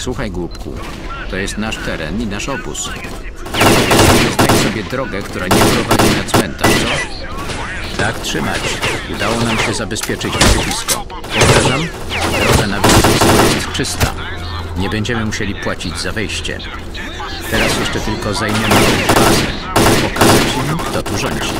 Słuchaj, głupku. To jest nasz teren i nasz obóz. Znajdź sobie drogę, która nie prowadzi na cmentarz, co? Tak trzymać. Udało nam się zabezpieczyć wysypisko. Powtarzam, droga na wysypisko jest czysta. Nie będziemy musieli płacić za wejście. Teraz jeszcze tylko zajmiemy bazę. Pokazać im, kto tu rządzi.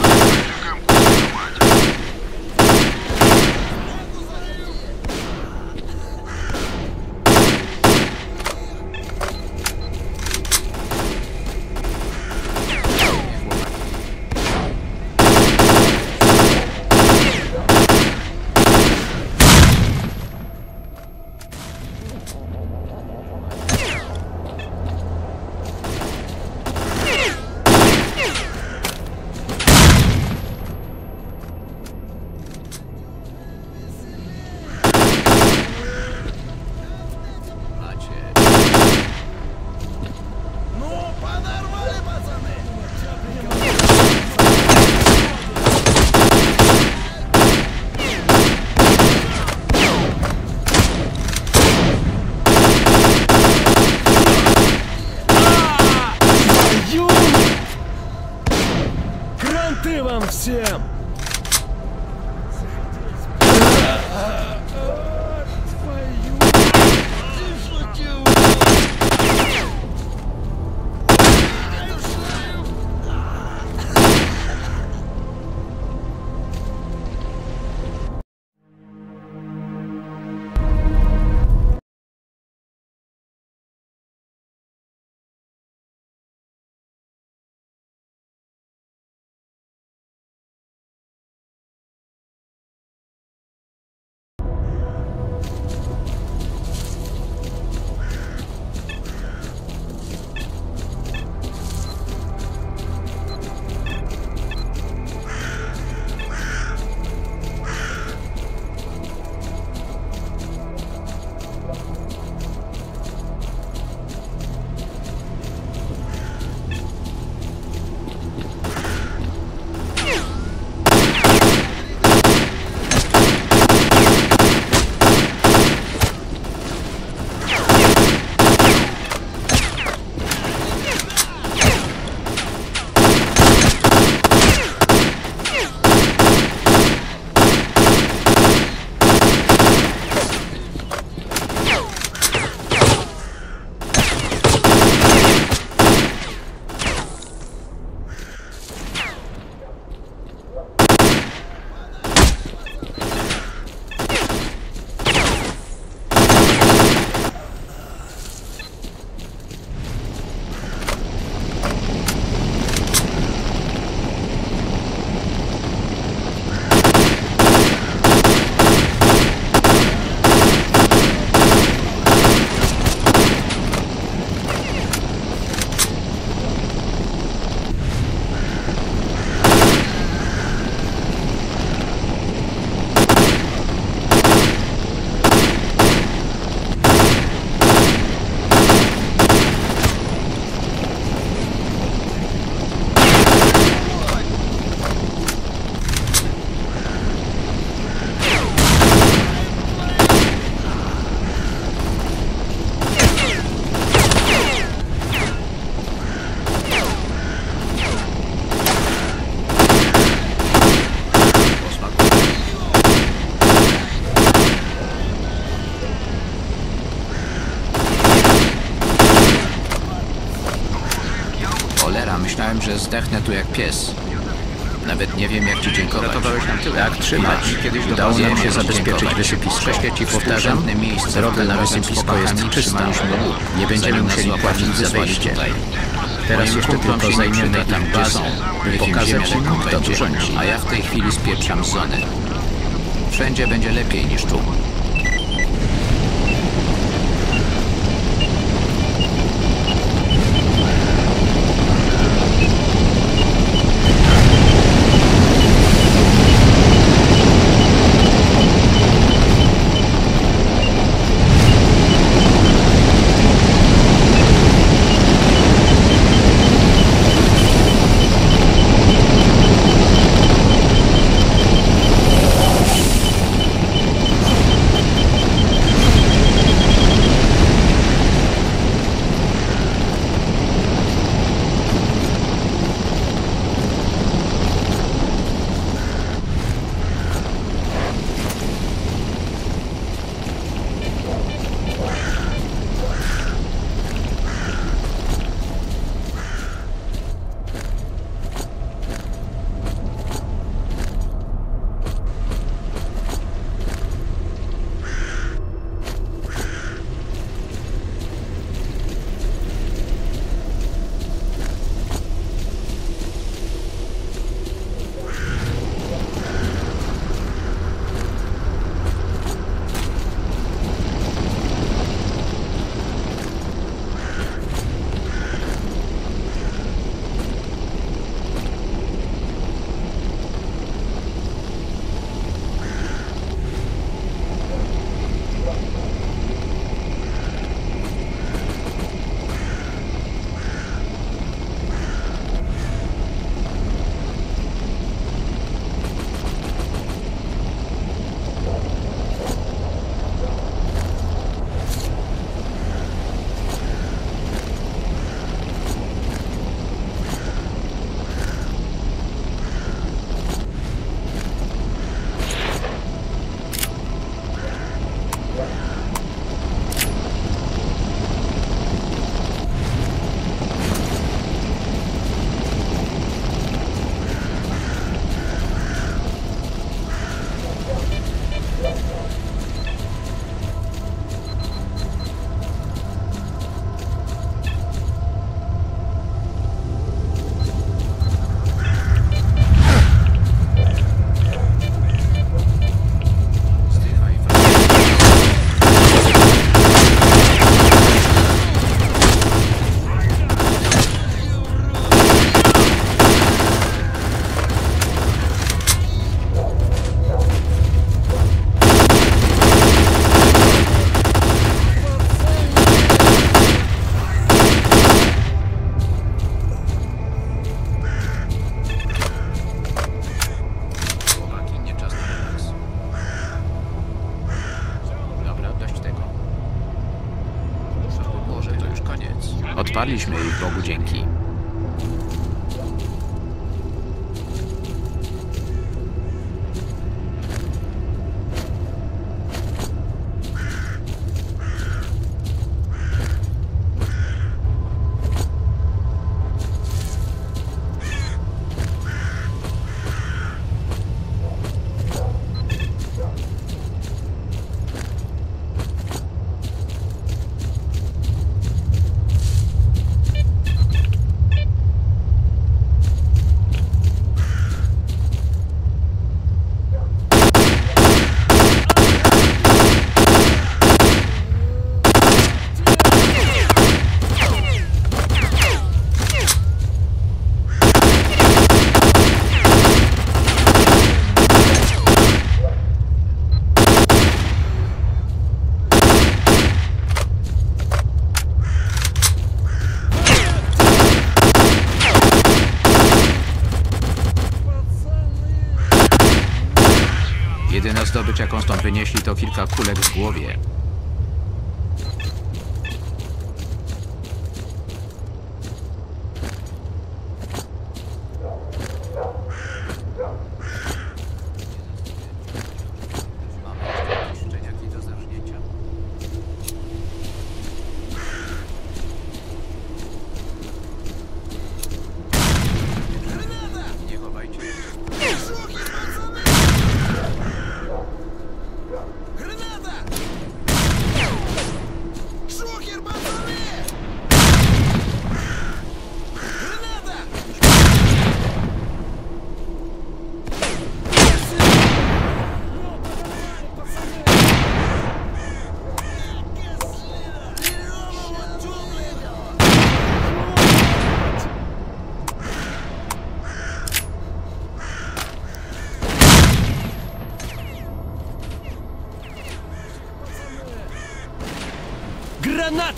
Pies. Nawet nie wiem, jak ci dziękować. Tak trzymać. Udało nam się zabezpieczyć wysypisko. Powtarzam, droga na wysypisko jest czysta. Nie będziemy musieli płacić za wejście. tutaj. Teraz jeszcze tylko zajmiemy tam bazę. są. Pokazać im, kto tu rządzi. A ja w tej chwili spieprzam zony. Wszędzie będzie lepiej niż tu.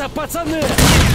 Ребята, пацаны!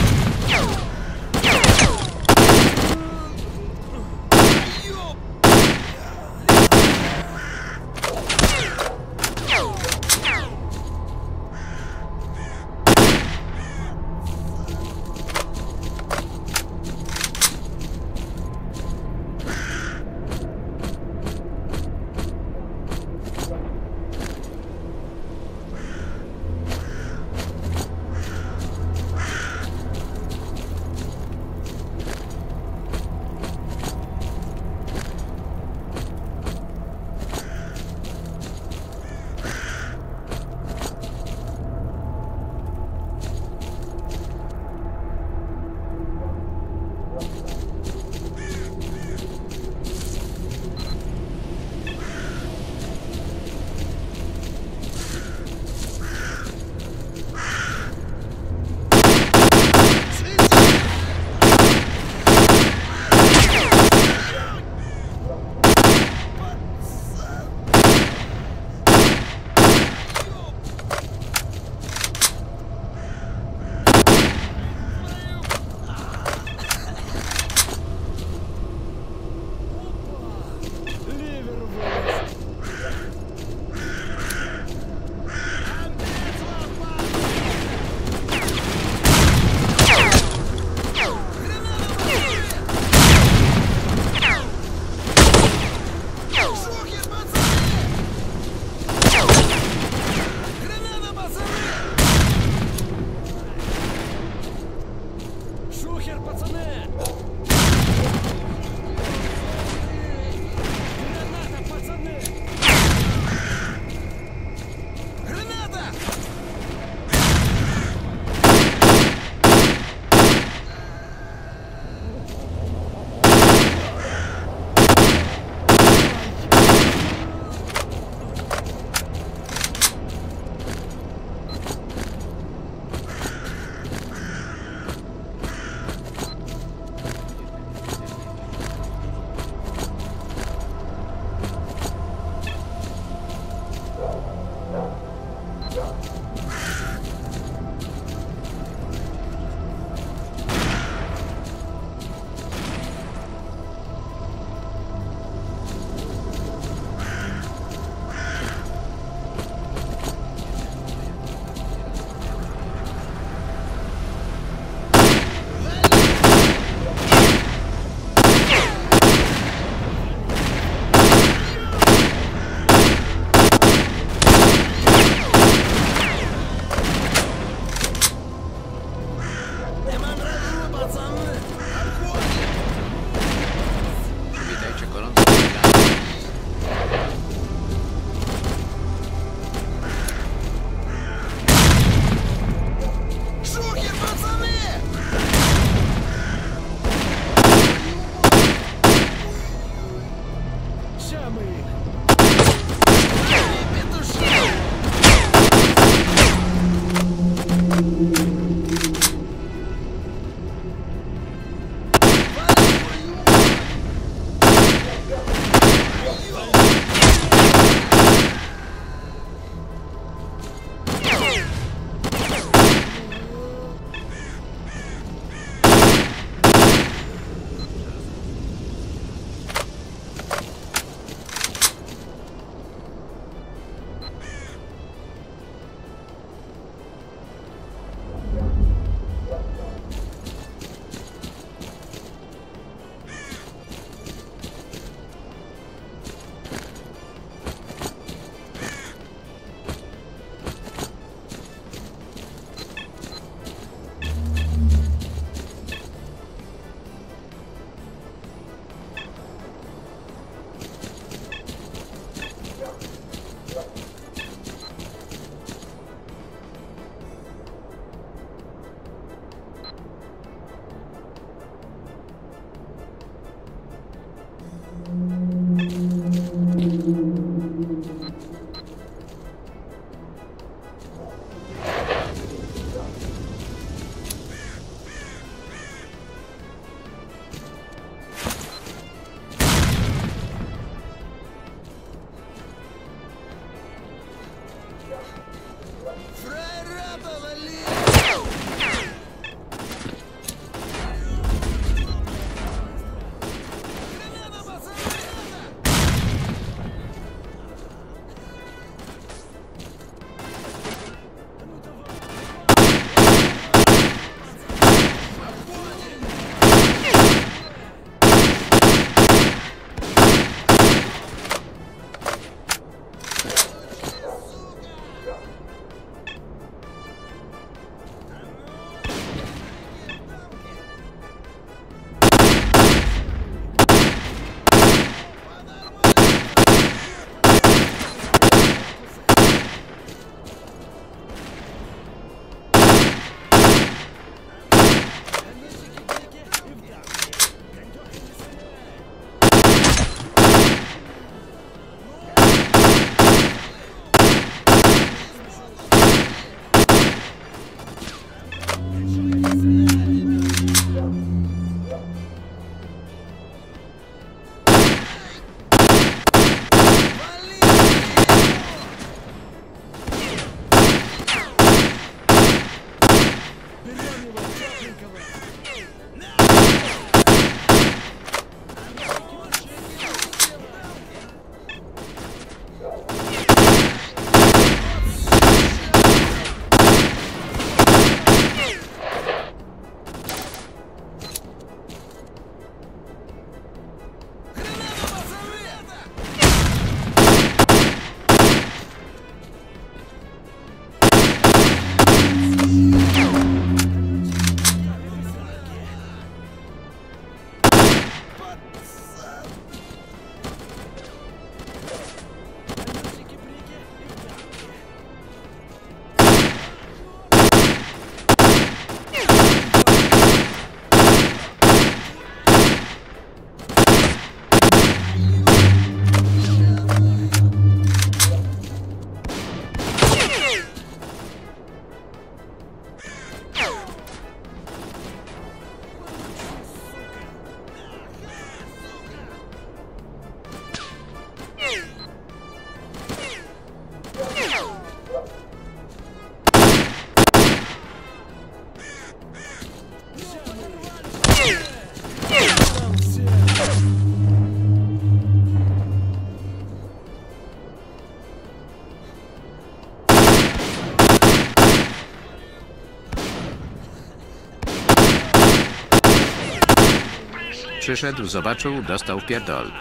Przyszedł, zobaczył, dostał pierdol.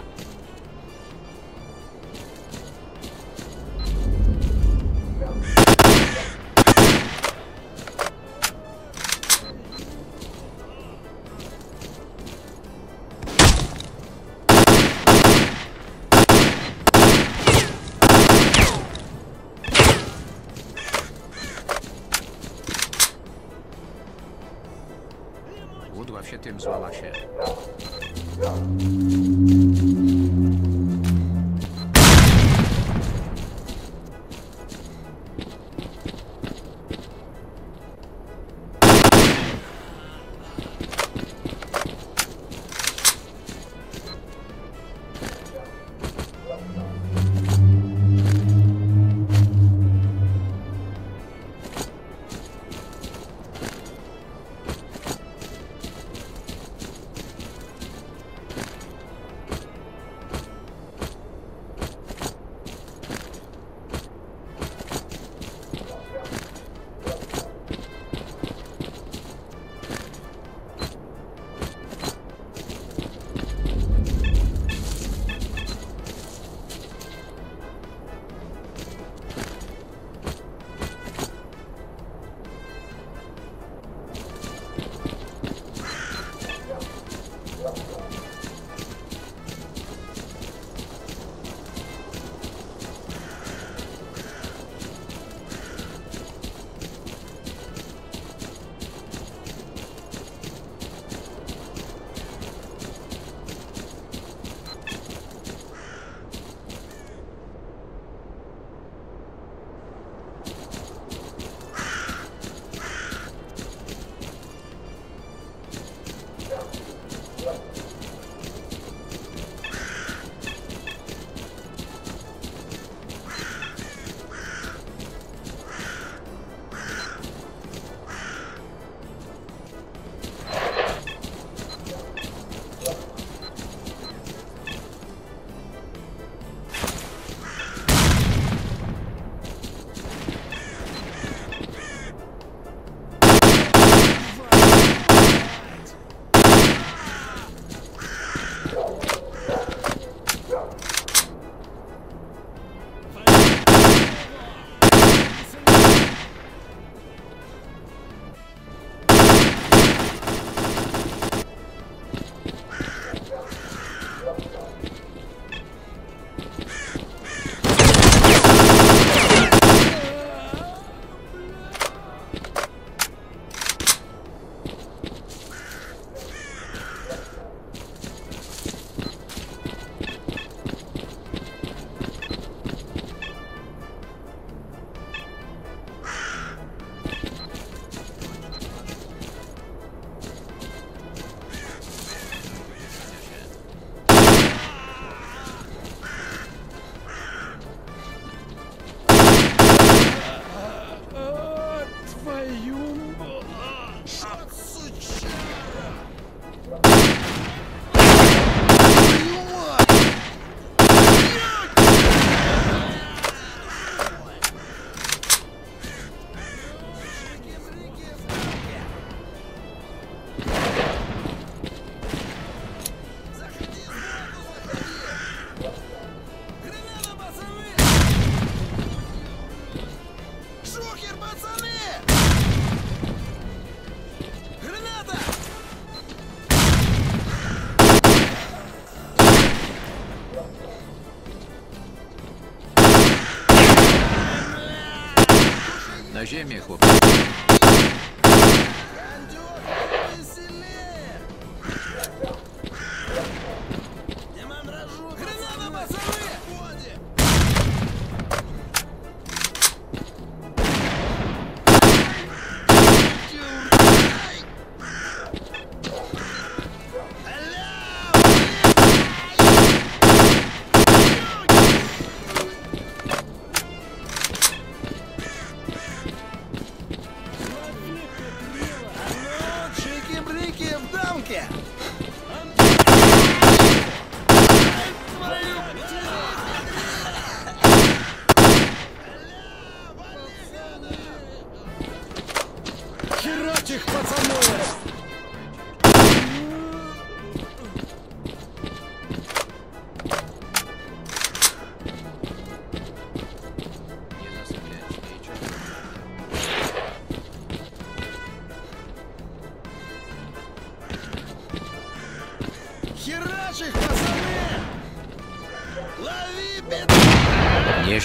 Na ziemię,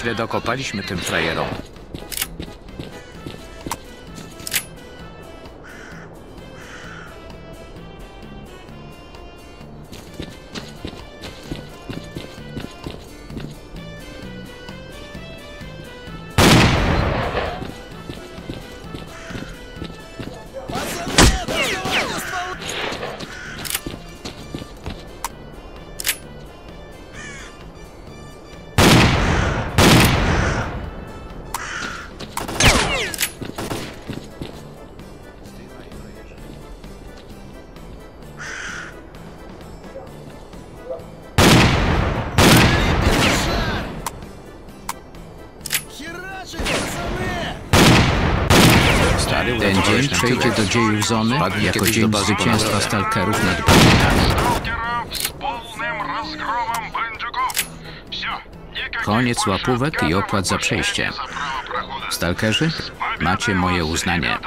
Nieźle dokopaliśmy tym frajerom. do dziejów Zony? Jako dzień zwycięstwa stalkerów nad Koniec łapówek i opłat za przejście. Stalkerzy, macie moje uznanie.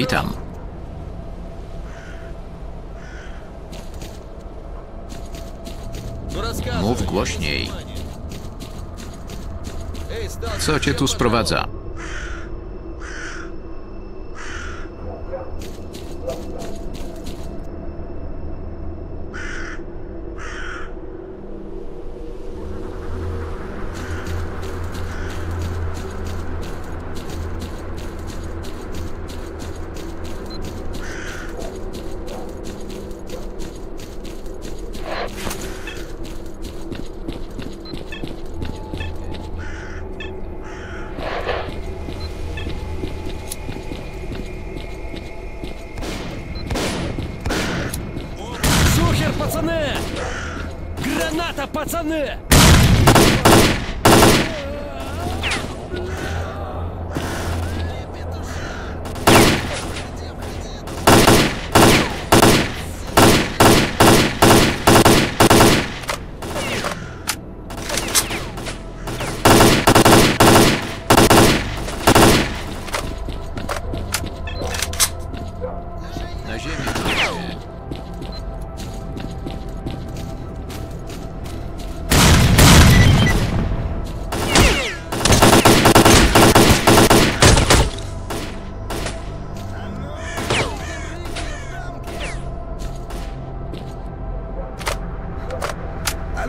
witam. Mów głośniej. Co cię tu sprowadza? стороны!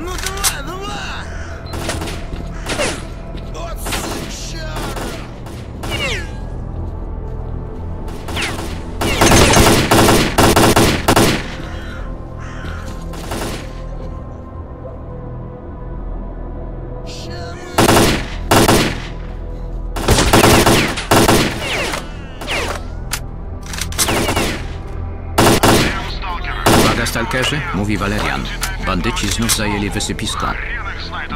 ну давай, давай! Вот сучара! Всем сталкерам. Uwaga, stalkerzy, mówi Valerian. Bandyci znów zajęli wysypisko.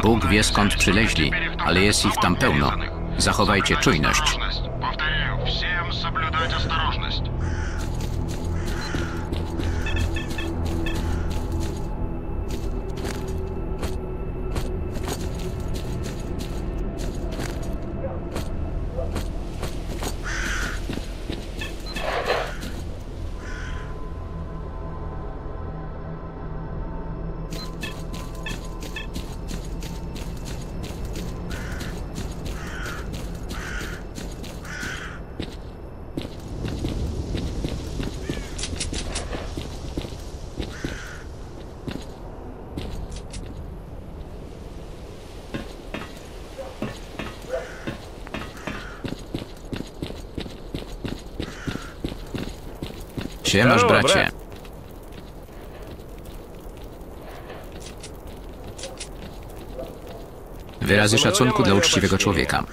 Bóg wie skąd przyleźli, ale jest ich tam pełno. Zachowajcie czujność. bracie, masz bracie. Wyrazy szacunku dla uczciwego człowieka.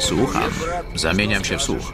Słucham. Zamieniam się w słuch.